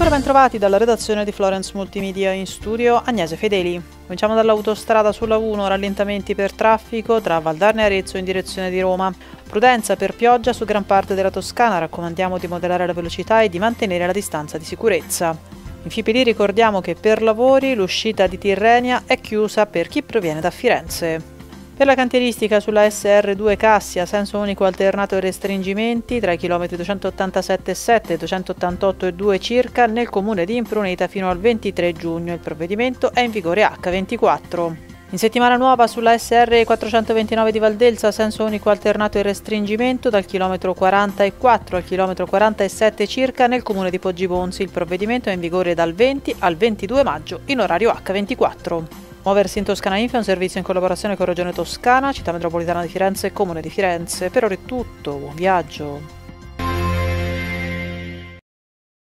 Ancora ben trovati dalla redazione di Florence Multimedia in studio Agnese Fedeli. Cominciamo dall'autostrada sulla 1, rallentamenti per traffico tra Valdarne e Arezzo in direzione di Roma. Prudenza per pioggia su gran parte della Toscana, raccomandiamo di moderare la velocità e di mantenere la distanza di sicurezza. In Fipili ricordiamo che per lavori l'uscita di Tirrenia è chiusa per chi proviene da Firenze. Per la cantieristica sulla SR2 Cassia, senso unico alternato e restringimenti tra i chilometri 287,7 e 288,2 circa nel comune di Impruneta fino al 23 giugno. Il provvedimento è in vigore H24. In settimana nuova sulla SR 429 di Valdelsa, senso unico alternato e restringimento dal chilometro 44 al chilometro 47 circa nel comune di Poggibonsi. Il provvedimento è in vigore dal 20 al 22 maggio in orario H24. Muoversi in Toscana Info è un servizio in collaborazione con Regione Toscana, Città Metropolitana di Firenze e Comune di Firenze. Per ora è tutto, buon viaggio!